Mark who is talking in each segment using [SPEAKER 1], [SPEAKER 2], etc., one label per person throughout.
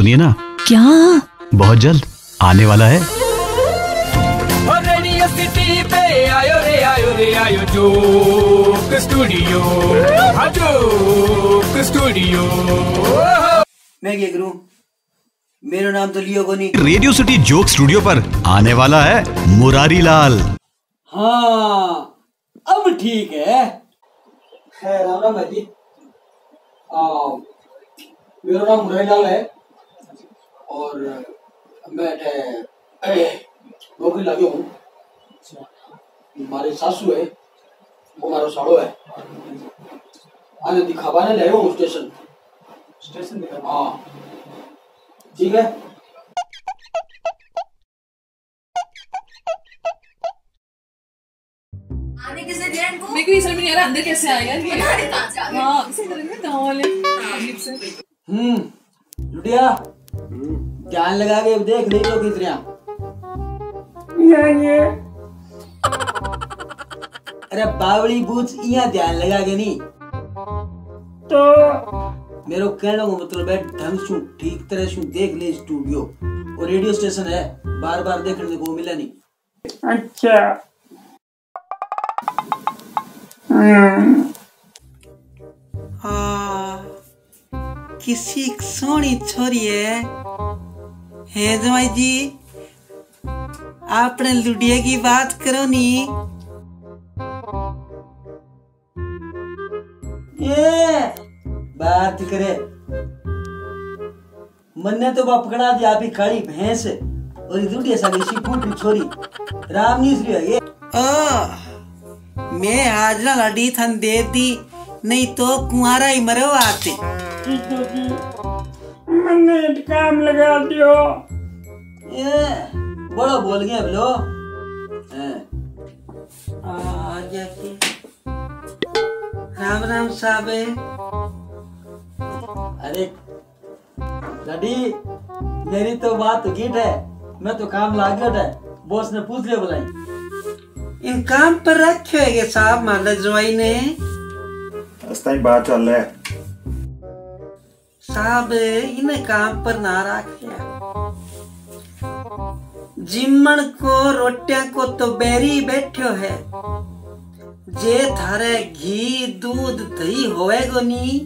[SPEAKER 1] सुनिए ना।
[SPEAKER 2] क्या?
[SPEAKER 1] बहुत जल्द। आने वाला है।
[SPEAKER 3] और रेडियो सिटी आयो रे आयो रे आयो जोक स्टूडियो। Joke studio.
[SPEAKER 4] मैं क्या करूँ? मेरा नाम तो लियो को नहीं।
[SPEAKER 1] रेडियो सिटी जोक स्टूडियो पर आने वाला है मुरारी लाल
[SPEAKER 4] हाँ अब ठीक है। है राम राम भाई जी। मेरा नाम मुरारी लाल है। और मैं नौकरी लगे हूँ। हमारे सासू है वो हमारा साड़ो है। आने दिखावा ने ले आयो हूँ स्टेशन। स्टेशन हाँ। ठीक है?
[SPEAKER 2] मेरे को ये समझ नहीं आ रहा अंदर कैसे आया यार। हाँ इसे वाले अजीब से।
[SPEAKER 4] हम्म लुटिया। ध्यान लगा के देख नहीं तो किस रहा अरे बावली बूच यहाँ ध्यान लगा के नहीं। तो मेरे कहने को मतलब है ढंग से ठीक तरह से देख ले स्टूडियो। और रेडियो स्टेशन है बार बार देखने को मिला नहीं।
[SPEAKER 5] अच्छा।
[SPEAKER 6] हाँ। किसी सोनी छोरी है है जमाई जी आपने लुडिया की बात करो नी।
[SPEAKER 4] ये बात करे। मन्ने तो बाप पकड़ा दिया अभी काली भैंस और दूटी ऐसा की फूटी छोरी। राम नहीं इसलिए ये।
[SPEAKER 6] ओ मैं आज ना लड़ी थन दे दी नहीं तो कुआरा ही मरो आते।
[SPEAKER 5] मैंने काम लगा दियो।
[SPEAKER 4] ये बड़ा बोल गया बोलो।
[SPEAKER 6] आ गया कि। राम राम साहब।
[SPEAKER 4] अरे लड़ी मेरी तो बात तो गिट है। मैं तो काम लागत है बॉस ने पूछ लिया बुलाई
[SPEAKER 6] इन काम पर रखे है ये साहब माला जवाई ने?
[SPEAKER 7] रास्ता ही बात चल रहा है।
[SPEAKER 6] साहब इन्हें काम पर ना रख। लिया जिम्मन को रोटियाँ को तो बेरी बैठो है। जे थारे घी दूध दही होएगो नी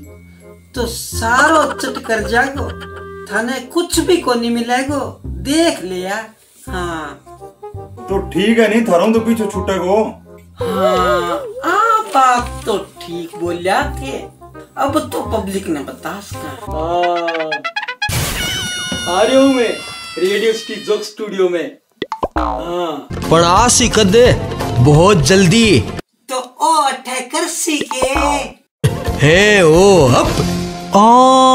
[SPEAKER 6] तो सारो चट कर जागो। थाने कुछ भी को नहीं मिलेगो। देख लिया। हाँ।
[SPEAKER 7] तो ठीक है नहीं थरों तो पीछे छूटे को
[SPEAKER 6] हाँ आ बात तो ठीक बोलिया थे अब तो पब्लिक ने बता सका
[SPEAKER 4] आ रही हूँ मैं रेडियो सिटी जोक स्टूडियो में। पर
[SPEAKER 8] आसी आस ही कर दे बहुत जल्दी।
[SPEAKER 6] तो ओ अठे कर सी के
[SPEAKER 8] हे ओ अब आ।